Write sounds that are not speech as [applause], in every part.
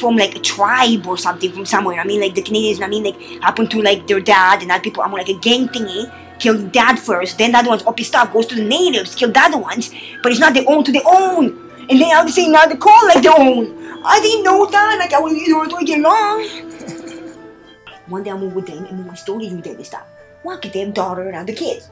from like a tribe or something from somewhere. I mean, like the Canadians. I mean, like happen to like their dad and other people. I'm like a gang thingy. Kill the dad first, then the other one's up his stuff goes to the natives, kill the other ones, but it's not their own to their own. And then I'll say now they call like their own. I didn't know that. Like I was, you know, doing it. One day I moved with them and my story with them and stuff. One get them daughter and other kids.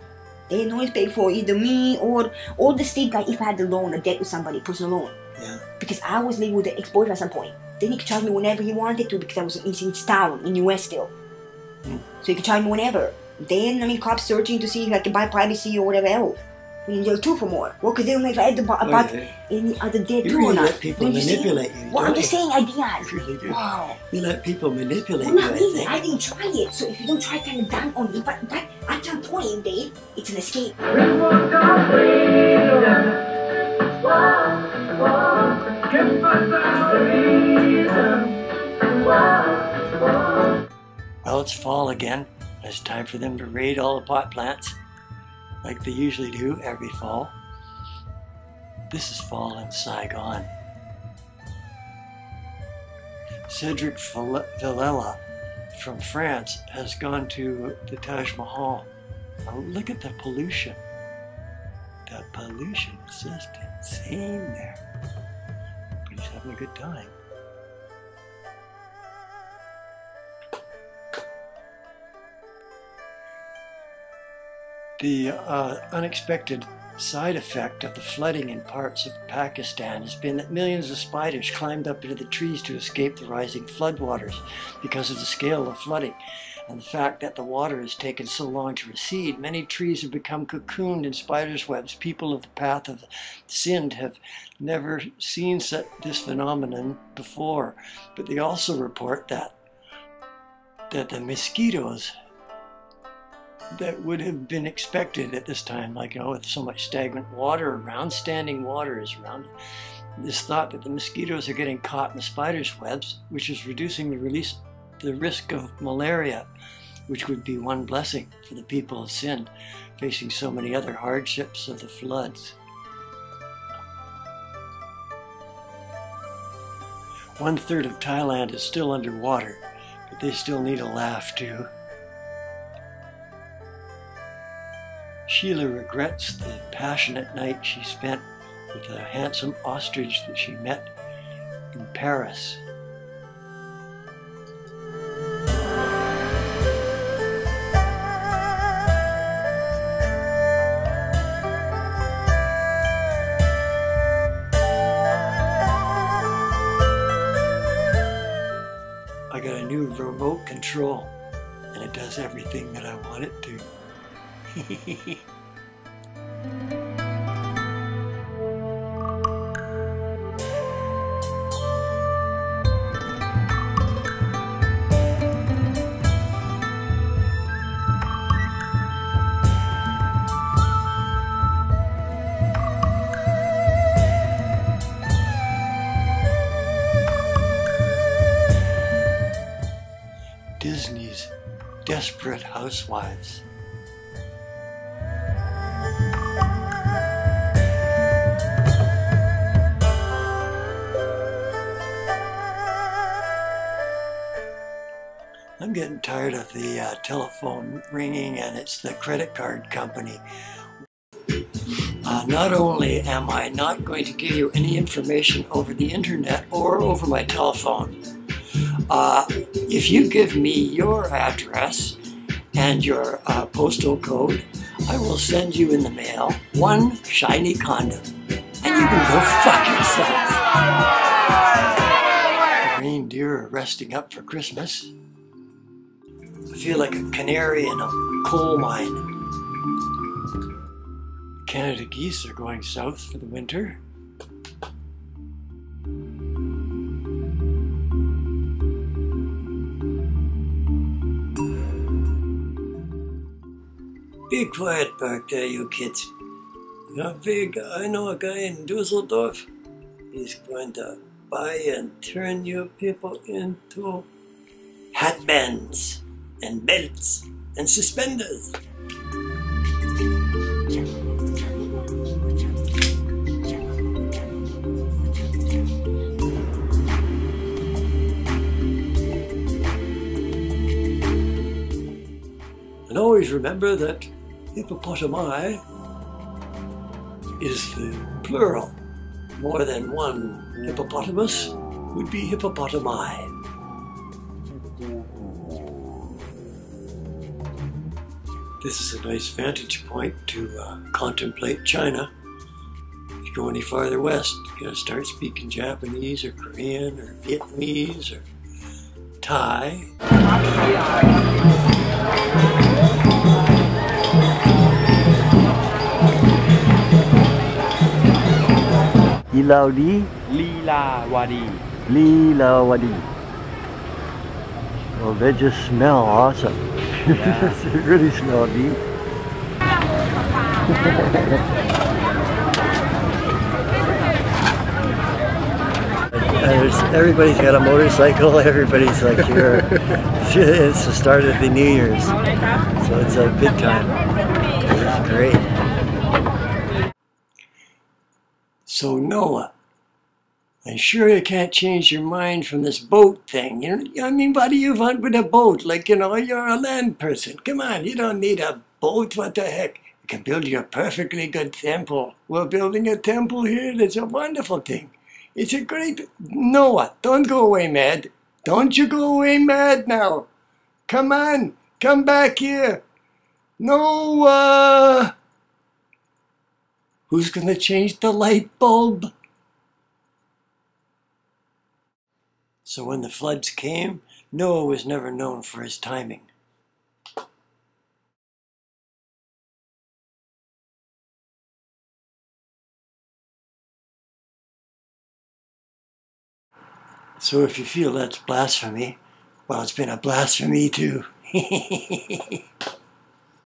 They always pay for either me or or the state guy if I had a loan, a debt with somebody, personal loan. Yeah. Because I was living with the ex-boyfriend at some point. Then he could charge me whenever he wanted to because I was in his town in US still. So he could charge me whenever. Then I mean cops searching to see if I can buy privacy or whatever else. We in jail too for more. Well, because they don't know if I had to oh, buy about yeah. any other debt You too or not. let people Don't you see? manipulate you, Well, I'm just saying ideas. You really do. Wow. You let people manipulate Well, you, not I really. think. I didn't try it. So if you don't try kind of down on it, but, but at some point, Dave, it's an escape. Well, it's fall again. It's time for them to raid all the pot plants, like they usually do every fall. This is fall in Saigon. Cedric Villela from France has gone to the Taj Mahal. Now look at the pollution. The pollution is just insane there. He's having a good time. The uh, unexpected side effect of the flooding in parts of Pakistan has been that millions of spiders climbed up into the trees to escape the rising floodwaters because of the scale of flooding. And the fact that the water has taken so long to recede, many trees have become cocooned in spiders' webs. People of the path of Sind have never seen this phenomenon before. But they also report that that the mosquitoes that would have been expected at this time, like you know, with so much stagnant water around, standing water is around. This thought that the mosquitoes are getting caught in the spiders' webs, which is reducing the release, the risk of malaria, which would be one blessing for the people of Sind, facing so many other hardships of the floods. One third of Thailand is still underwater, but they still need a laugh too. Sheila regrets the passionate night she spent with a handsome ostrich that she met in Paris. I got a new remote control and it does everything that I want it to. Disney's Desperate Housewives. I'm getting tired of the uh, telephone ringing and it's the credit card company. Uh, not only am I not going to give you any information over the internet or over my telephone, uh, if you give me your address and your uh, postal code, I will send you in the mail one shiny condom. And you can go fuck yourself. The reindeer are resting up for Christmas. Feel like a canary in a coal mine. Canada geese are going south for the winter. Be quiet back there, you kids. Big, I know a guy in Dusseldorf. He's going to buy and turn you people into hatbands and belts and suspenders. And always remember that hippopotami is the plural. More than one hippopotamus would be hippopotami. This is a nice vantage point to uh, contemplate China. If you go any farther west, you gotta start speaking Japanese or Korean or Vietnamese or Thai. Ilaudi Lila Wadi Lila Wadi well, they just smell awesome. [laughs] they really smell deep. Everybody's got a motorcycle. [laughs] Everybody's like here. [laughs] it's the start of the New Year's, so it's a big time. It's great. So Noah, I'm sure you can't change your mind from this boat thing. You know, I mean, what do you want with a boat? Like, you know, you're a land person. Come on, you don't need a boat. What the heck? You can build your perfectly good temple. We're building a temple here. That's a wonderful thing. It's a great Noah. Don't go away, mad. Don't you go away, mad now. Come on, come back here. Noah. Who's going to change the light bulb? So when the floods came, Noah was never known for his timing. So if you feel that's blasphemy, well, it's been a blasphemy too. [laughs]